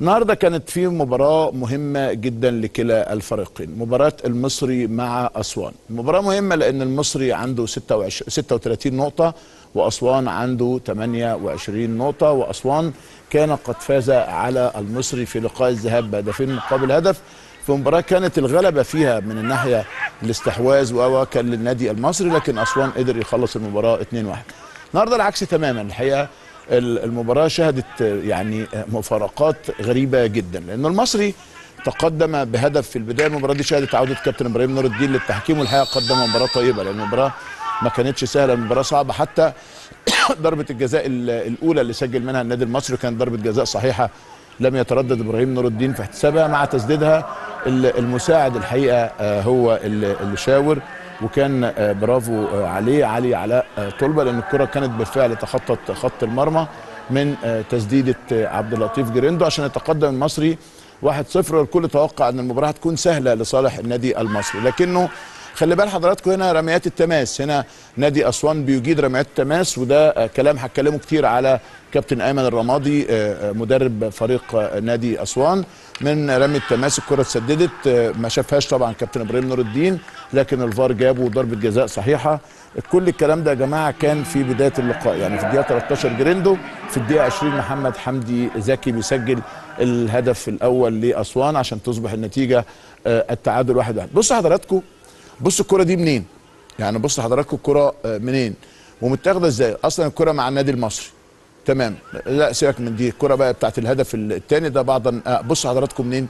النهارده كانت في مباراة مهمة جدا لكلا الفريقين، مباراة المصري مع أسوان، مباراة مهمة لأن المصري عنده 26 36 نقطة وأسوان عنده 28 نقطة وأسوان كان قد فاز على المصري في لقاء الذهاب بهدفين مقابل هدف. في مباراة كانت الغلبة فيها من الناحية الاستحواذ و كان للنادي المصري لكن أسوان قدر يخلص المباراة 2-1 النهارده العكس تماما الحقيقة المباراة شهدت يعني مفارقات غريبة جدا لأن المصري تقدم بهدف في البداية المباراة دي شهدت عودة كابتن إبراهيم نور الدين للتحكيم والحقيقة قدم مباراة طيبة لأن المباراة ما كانتش سهلة المباراة صعبة. حتى ضربة الجزاء الأولى اللي سجل منها النادي المصري كانت ضربة جزاء صحيحة لم يتردد إبراهيم نور الدين في احتسابها مع تسديدها المساعد الحقيقة هو اللي شاور. وكان برافو عليه علي علاء طلبة لأن الكرة كانت بالفعل تخطت خط المرمى من تسديدة عبد اللطيف جريندو عشان يتقدم المصري 1-0 والكل توقع إن المباراة هتكون سهلة لصالح النادي المصري لكنه خلي بال حضراتكم هنا رميات التماس. هنا نادي أسوان بيجيد رميات التماس وده كلام هتكلمه كتير على كابتن ايمن الرمادي مدرب فريق نادي أسوان من رمي التماس. الكرة اتسددت ما شافهاش طبعا كابتن إبراهيم نور الدين لكن الفار جابه ضربه جزاء صحيحة. كل الكلام ده يا جماعة كان في بداية اللقاء يعني في الدقيقة 13 جريندو في الدقيقة 20 محمد حمدي زكي بيسجل الهدف الأول لأسوان عشان تصبح النتيجة التعادل واحد واحد. بصوا حضراتكم بصوا الكرة دي منين؟ يعني بصوا حضراتكم الكرة منين؟ ومتاخدة إزاي؟ أصلا الكرة مع النادي المصري. تمام. لا سيبك من دي. الكرة بقى بتاعت الهدف الثاني ده بعضا بصوا حضراتكم منين؟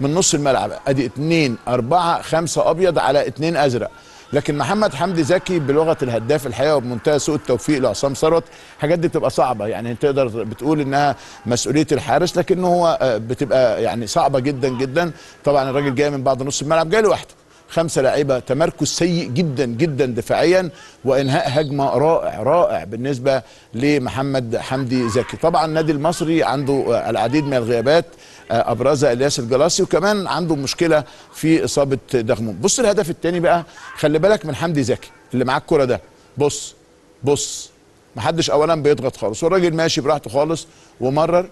من نص الملعب. أدي اتنين أربعة خمسة أبيض على اتنين أزرق. لكن محمد حمدي زكي بلغة الهداف الحقيقة وبمنتهى سوء التوفيق لعصام ثروت الحاجات دي بتبقى صعبة. يعني تقدر بتقول إنها مسؤولية الحارس لكن هو بتبقى يعني صعبة جدا جدا. طبعا الراجل جاي من بعد نص الملعب جاي لوحده. خمسة لعيبة تمركز سيء جدا جدا دفاعيا وإنهاء هجمة رائع رائع بالنسبة لمحمد حمدي زكي. طبعا النادي المصري عنده العديد من الغيابات ابرزها الياس الجلاسي وكمان عنده مشكلة في إصابة دغمون بص الهدف الثاني بقى خلي بالك من حمدي زكي اللي معاه الكرة ده. بص بص محدش اولا بيضغط خالص والراجل ماشي براحته خالص ومرر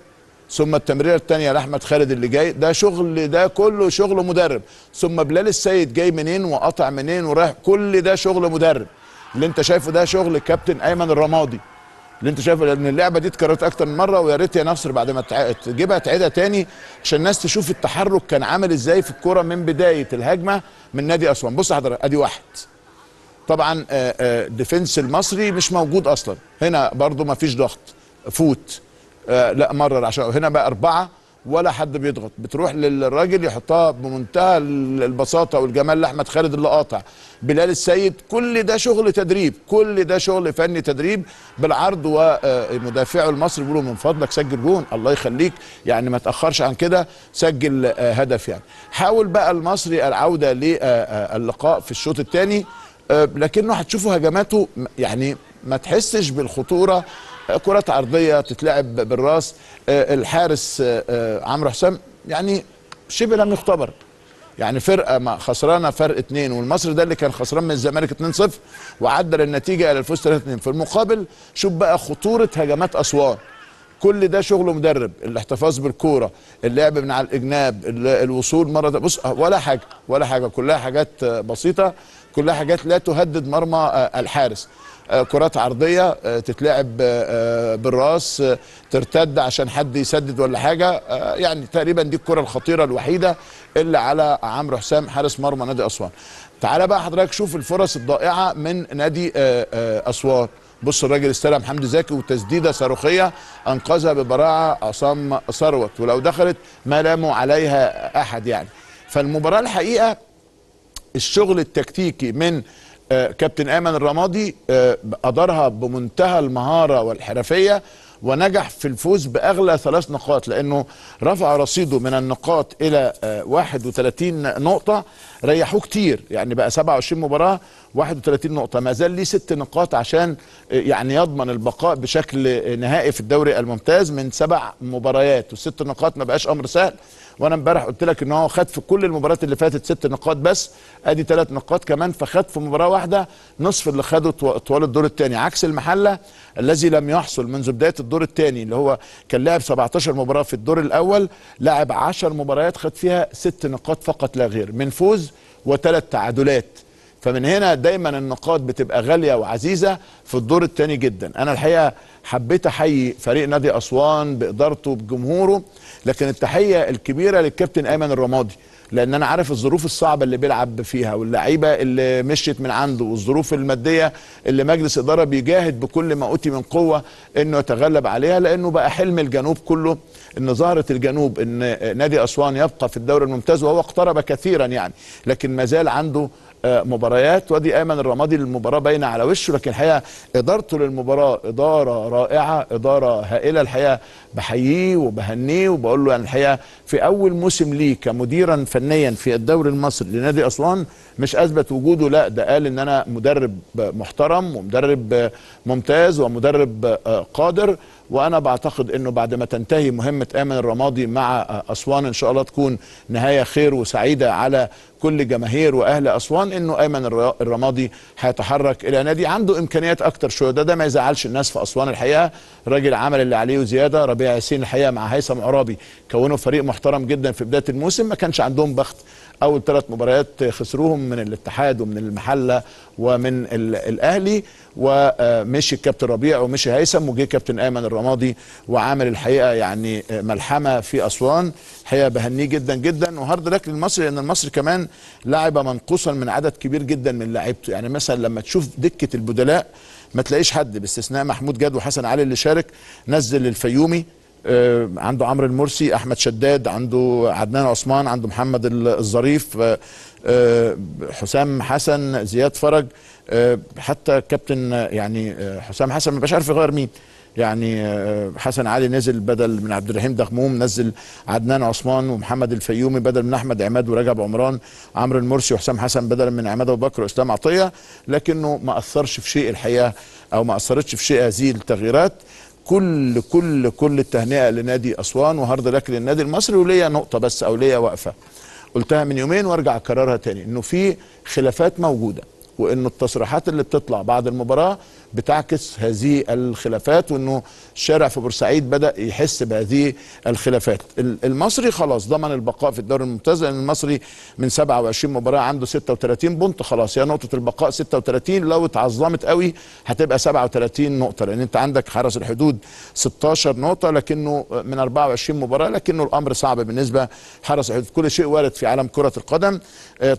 ثم التمريرة الثانية لأحمد خالد اللي جاي. ده شغل ده كله شغل مدرب. ثم بلال السيد جاي منين وقطع منين ورايح. كل ده شغل مدرب. اللي انت شايفه ده شغل كابتن أيمن الرمادي. اللي انت شايفه لأن اللعبة دي اتكررت أكتر من مرة ويا ريت يا نصر بعد ما تجيبها تعيدها تاني عشان الناس تشوف التحرك كان عامل إزاي في الكورة من بداية الهجمة من نادي أسوان. بص حضرتك أدي واحد. طبعا defense المصري مش موجود أصلا. هنا برضو ما فيش ضغط. فوت. لا مرر عشان هنا بقى أربعة ولا حد بيضغط. بتروح للراجل يحطها بمنتهى البساطة والجمال لأحمد خالد اللي قاطع. بلال السيد كل ده شغل تدريب. كل ده شغل فني تدريب بالعرض ومدافعه المصري بيقولوا من فضلك سجل جون. الله يخليك. يعني ما تأخرش عن كده. سجل آه هدف يعني. حاول بقى المصري العودة للقاء في الشوط الثاني. آه لكنه هتشوفوا هجماته يعني ما تحسش بالخطورة. كرات عرضية تتلعب بالراس الحارس عمرو حسام يعني شبه لم يختبر. يعني فرقة خسرانة فرق اثنين والمصري ده اللي كان خسران من الزمالك 2-0 وعدل النتيجة إلى الفوز 3-2 في المقابل شوف بقى خطورة هجمات أسوان. كل ده شغل مدرب الاحتفاظ بالكورة اللعب من على الإجناب الوصول مرة بص ولا حاجة ولا حاجة كلها حاجات بسيطة كلها حاجات لا تهدد مرمى الحارس. كرات عرضية تتلعب بالراس ترتد عشان حد يسدد ولا حاجة. يعني تقريبا دي الكرة الخطيرة الوحيدة اللي على عمرو حسام حارس مرمى نادي أسوان. تعالى بقى حضرتك شوف الفرص الضائعة من نادي أسوان. بص الراجل استلم حمدي زكي وتسديدة صاروخية أنقذها ببراعة عصام ثروت. ولو دخلت ما لاموا عليها أحد يعني. فالمباراة الحقيقة الشغل التكتيكي من آه كابتن ايمن الرمادي آه أدارها بمنتهى المهارة والحرفية ونجح في الفوز بأغلى ثلاث نقاط لأنه رفع رصيده من النقاط إلى آه 31 نقطة. ريحوه كتير يعني بقى 27 مباراة 31 نقطة. ما زال ليه ست نقاط عشان يعني يضمن البقاء بشكل نهائي في الدوري الممتاز من سبع مباريات والست نقاط ما بقاش أمر سهل. وأنا امبارح قلت لك ان هو خد في كل المباريات اللي فاتت ست نقاط بس ادي ثلاث نقاط كمان فخد في مباراة واحدة نصف اللي خده طوال الدور الثاني عكس المحلة الذي لم يحصل منذ بداية الدور الثاني اللي هو كان لعب 17 مباراة في الدور الأول لعب 10 مباريات خد فيها ست نقاط فقط لا غير من فوز وثلاث تعادلات. فمن هنا دايما النقاط بتبقى غالية وعزيزة في الدور الثاني جدا. أنا الحقيقة حبيت أحيي فريق نادي أسوان بإدارته بجمهوره لكن التحية الكبيرة للكابتن أيمن الرمادي لأن أنا عارف الظروف الصعبة اللي بيلعب فيها واللعيبة اللي مشيت من عنده والظروف المادية اللي مجلس إدارة بيجاهد بكل ما اوتي من قوة إنه يتغلب عليها لأنه بقى حلم الجنوب كله إن ظاهرة الجنوب إن نادي أسوان يبقى في الدوري الممتاز وهو اقترب كثيرا يعني لكن ما زال عنده مباريات. وادي ايمن الرمادي للمباراة باينه على وشه لكن الحقيقة إدارته للمباراة إدارة رائعة إدارة هائلة. الحقيقة بحييه وبهنيه وبقول له يعني الحقيقة في أول موسم ليه كمديرا فنيا في الدوري المصري لنادي أسوان مش أثبت وجوده. لا ده قال إن أنا مدرب محترم ومدرب ممتاز ومدرب قادر. وأنا بعتقد إنه بعد ما تنتهي مهمة ايمن الرمادي مع أسوان إن شاء الله تكون نهاية خير وسعيدة على كل جماهير وأهل أسوان إنه ايمن الرمادي هيتحرك إلى نادي عنده إمكانيات أكتر شوية. ده ده ما يزعلش الناس في أسوان الحقيقة. راجل عمل اللي عليه وزيادة. ربيع ياسين الحقيقة مع هيثم عرابي كونوا فريق محترم جدا في بداية الموسم ما كانش عندهم بخت اول ثلاث مباريات خسروهم من الاتحاد ومن المحلة ومن الأهلي. ومشي الكابتن ربيع ومشي هيثم وجه كابتن ايمن الرمادي. وعامل الحقيقة يعني ملحمة في أسوان. الحقيقة بهنيه جدا جدا. وهارد لك للمصري لأن المصري كمان لعب منقوصا من عدد كبير جدا من لعيبته. يعني مثلا لما تشوف دكة البدلاء ما تلاقيش حد باستثناء محمود جاد وحسن علي اللي شارك نزل الفيومي. آه عنده عمرو المرسي أحمد شداد عنده عدنان عثمان عنده محمد الظريف آه آه حسام حسن زياد فرج حتى كابتن يعني حسام حسن ما بقاش عارف يغير مين. يعني حسن علي نزل بدل من عبد الرحيم دغموم نزل عدنان عثمان ومحمد الفيومي بدل من أحمد عماد ورجب عمران عمرو المرسي وحسام حسن بدل من عماد أبو بكر وإسلام عطية لكنه ما أثرش في شيء الحقيقة أو ما أثرتش في شيء هذه التغييرات. كل كل كل التهنئة لنادي أسوان وهارد لك للنادي المصري وليا نقطة بس أو ليا وقفه قلتها من يومين وأرجع أكررها تاني إنه في خلافات موجودة. وانه التصريحات اللي بتطلع بعد المباراة بتعكس هذه الخلافات وإنه الشارع في بورسعيد بدأ يحس بهذه الخلافات. المصري خلاص ضمن البقاء في الدوري الممتاز لأن المصري من 27 مباراة عنده 36 بونت خلاص هي نقطة البقاء 36 لو اتعظمت قوي هتبقى 37 نقطة لأن أنت عندك حرس الحدود 16 نقطة لكنه من 24 مباراة لكنه الأمر صعب بالنسبة حرس الحدود. كل شيء وارد في عالم كرة القدم.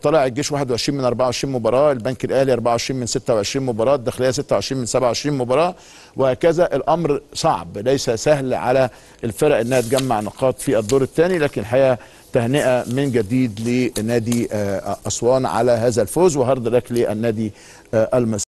طلع الجيش 21 من 24 مباراة الاهلي 24 من 26 مباراة الداخلية 26 من 27 مباراة وهكذا الأمر صعب ليس سهل على الفرق إنها تجمع نقاط في الدور الثاني لكن الحقيقة تهنئة من جديد لنادي أسوان على هذا الفوز وهارد لك للنادي المصري.